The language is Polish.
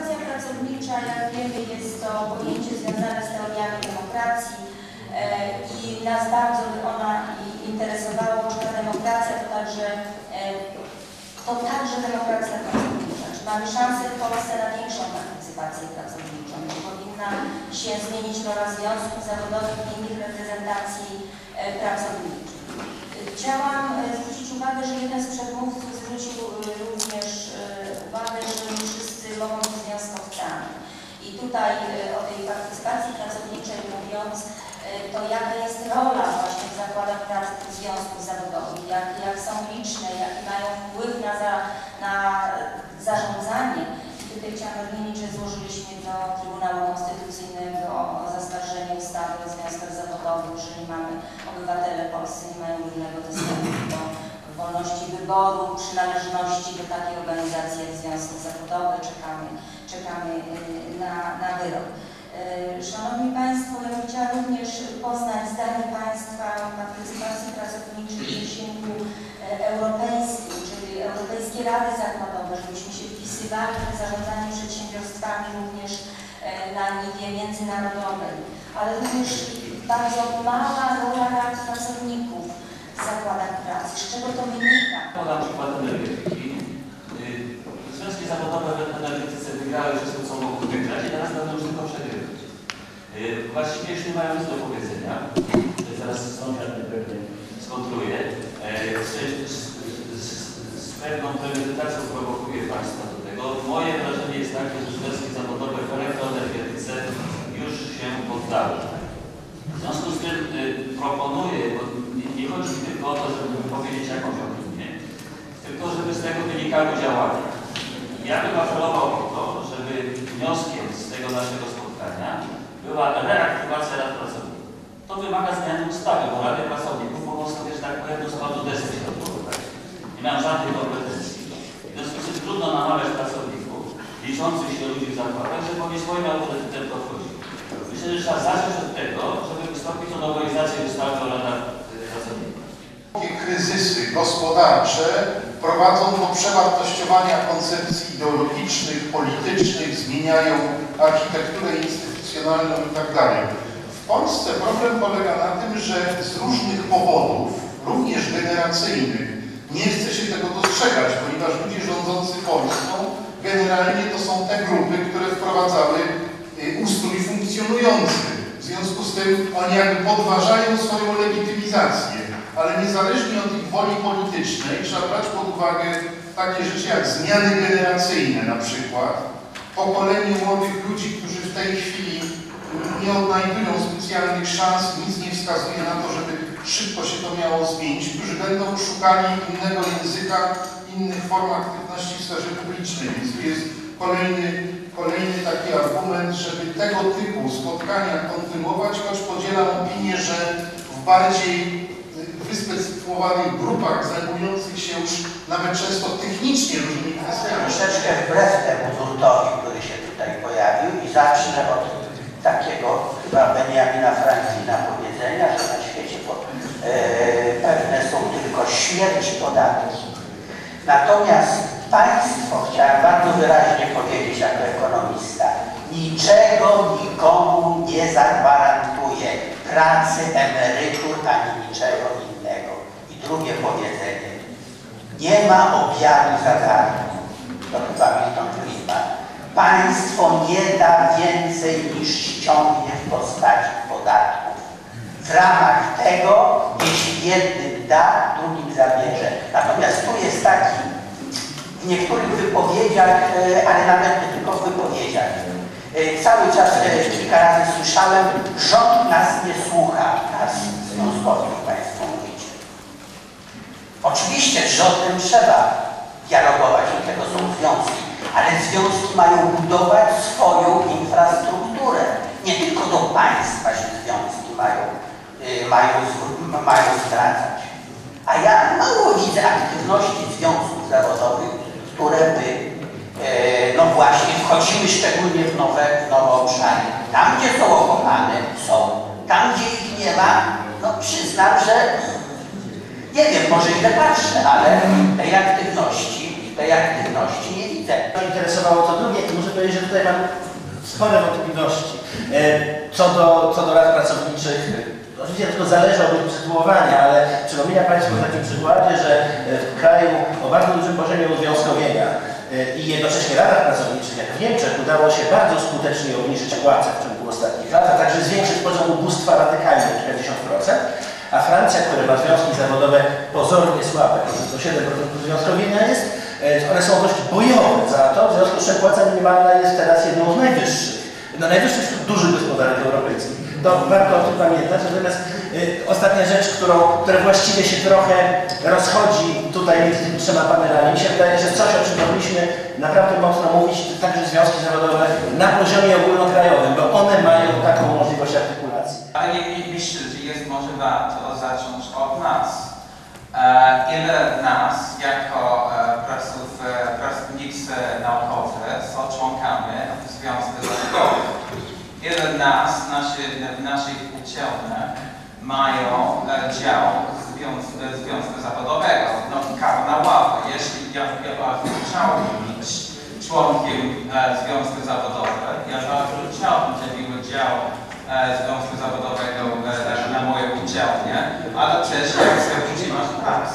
partycypacja pracownicza, jak wiemy, jest to pojęcie związane z teoriami demokracji e, i nas bardzo ona interesowała, czy ta demokracja to także, e, to także demokracja pracownicza. Czy mamy szansę w Polsce na większą partycypację pracowniczą? Czy powinna się zmienić rola związków zawodowych i innych reprezentacji e, pracowniczych? Chciałam zwrócić uwagę, że jeden z przedmówców zwrócił również uwagę, że nie wszyscy mogą być związkowcami. I tutaj e, o tej partycypacji pracowniczej mówiąc, e, to jaka jest rola właśnie w zakładach pracy tych związków zawodowych, jak, jak są liczne, jaki mają wpływ na, za, na zarządzanie. I tutaj chciałam nadmienić, że złożyliśmy do Trybunału Konstytucyjnego o zaskarżenie ustawy o związkach zawodowych, że nie mamy, obywatele polscy nie mają równego dostępu do wolności wyboru, przynależności do takiej organizacji jak związki zawodowe. Czekamy, czekamy y, na, na wyrok. Y, Szanowni Państwo, ja bym chciała również poznać zdanie Państwa o partycypacji pracowniczej w zasięgu e, europejskim, czyli Europejskie Rady Zakładowe, żebyśmy się wpisywali w zarządzanie przedsiębiorstwami również na niwie międzynarodowej, ale również bardzo mała rola rad pracowników w zakładach pracy. Z czego to wynika? Podam przykład energetyki. Y, Związki zawodowe w energetyce wygrały wszystko, co mogły wygrać i teraz będą już tylko przegrywać. Y, Właściwie już nie mają nic do powiedzenia. Y, Zaraz sąsiad pewnie skontruje. Y, Z, pewną premedytacją prowokuję Państwa do tego. Moje wrażenie jest takie, że związki zawodowe w elektroenergetyce już się poddały. W związku z tym y, proponuję, bo nie, nie chodzi mi tylko o to, żeby powiedzieć jakąś opinię, tylko żeby wynikały działania. Ja bym apelował o to, żeby wnioskiem z tego naszego spotkania była reaktywacja rad pracowników. To wymaga zmiany ustawy, bo rady pracowników mogą sobie, że tak powiem, do składu desek się. Nie mam żadnych kompetencji. W związku z tym trudno namawiać pracowników, liczących się ludzi w zakładach, żeby oni swoim autorytetem to. Myślę, że trzeba zacząć od tego, żeby wystąpić o nowelizację ustawy o radach y, pracowników. Kryzysy gospodarcze prowadzą do przewartościowania koncepcji ideologicznych, politycznych, zmieniają architekturę instytucjonalną itd. W Polsce problem polega na tym, że z różnych powodów, również generacyjnych, nie chce się tego dostrzegać, ponieważ ludzie rządzący Polską generalnie to są te grupy, które wprowadzały y, ustrój funkcjonujący. W związku z tym oni jakby podważają swoją legitymizację, ale niezależnie od ich woli politycznej trzeba brać pod uwagę takie rzeczy jak zmiany generacyjne na przykład, pokolenie młodych ludzi, którzy w tej chwili nie odnajdują specjalnych szans, nic nie wskazuje na to, żeby szybko się to miało zmienić, którzy będą szukali innego języka, innych form aktywności w sferze publicznej. Więc tu jest kolejny, kolejny taki argument, żeby tego typu spotkania kontynuować, choć podzielam opinię, że w bardziej wyspecyfikowanych grupach zajmujących się już nawet często technicznie różnymi kwestiami. Troszeczkę wbrew temu nurtowi, który się tutaj pojawił i zacznę od takiego chyba Benjamina Franklina powiedzenia, że na świecie po, e, pewne są tylko śmierć podatki. Natomiast państwo, chciałem bardzo wyraźnie powiedzieć jako ekonomista, niczego nikomu nie zagwarantuje pracy, emerytur ani niczego drugie powiedzenie, nie ma obiadu za. To chyba Milton Friedman. Państwo nie da więcej niż ściągnie w postaci podatków. W ramach tego, jeśli jednym da, drugim zabierze. Natomiast tu jest taki, w niektórych wypowiedziach, e, ale nawet nie tylko w wypowiedziach, e, cały czas e, kilka razy słyszałem, rząd nas nie słucha, nas Państwo mówicie. Oczywiście z rządem trzeba dialogować, do tego są związki, ale związki mają budować swoją infrastrukturę. Nie tylko do państwa się związki mają, y, mają, mają zwracać. A ja mało widzę aktywności związków zawodowych, które by e, no właśnie wchodziły szczególnie w nowe, w nowe obszary. Tam, gdzie są okopane, są. Tam, gdzie ich nie ma, no przyznam, że nie wiem, może źle patrzę, ale tej aktywności tej aktywności nie widzę. To interesowało to drugie i muszę powiedzieć, że tutaj mam spore wątpliwości. E, Co do, co do rad pracowniczych, oczywiście tylko zależy od sytuowania, ale przypomina Państwu w takim przykładzie, że e, w kraju o bardzo dużym poziomie uzwiązkowienia e, i jednocześnie radach pracowniczych, jak w Niemczech, udało się bardzo skutecznie obniżyć płace w ciągu ostatnich lat, a także zwiększyć poziom ubóstwa radykalnie o kilkadziesiąt a Francja, która ma związki zawodowe pozornie słabe, to 7% związkowienia jest, one są dość bojowe za to, w związku z czym płaca minimalna jest teraz jedną z najwyższych, no najwyższych wśród dużych gospodarek europejskich. To warto o tym pamiętać, natomiast e, ostatnia rzecz, którą, która właściwie się trochę rozchodzi tutaj między tymi trzema panelami, mi się wydaje, że coś, o czym powinniśmy naprawdę mocno mówić, to także związki zawodowe na poziomie ogólnokrajowym, bo one mają taką możliwość artykulacji. Ale nie, nie myślę, że jest może warto zacząć od nas. E, ile nas jako e, pracow, e, pracownicy naukowy są członkami związków zawodowych? Ile nas, nasze, naszych uczelni mają dział związku, związku zawodowego? No kawa na ławę. Jeśli ja, ja bardzo chciałbym być członkiem związku zawodowego, ja bardzo chciałbym, żeby był dział E, związku zawodowego e, na moje udział, nie? Ale też jak chcę wrócić, masz pracę.